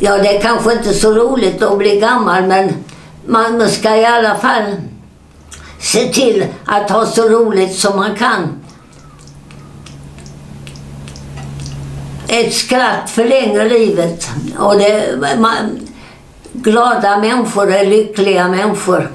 Ja, det är kanske inte så roligt att bli gammal men man ska i alla fall se till att ha så roligt som man kan. Ett skratt förlänger livet och det, man, glada människor är lyckliga människor.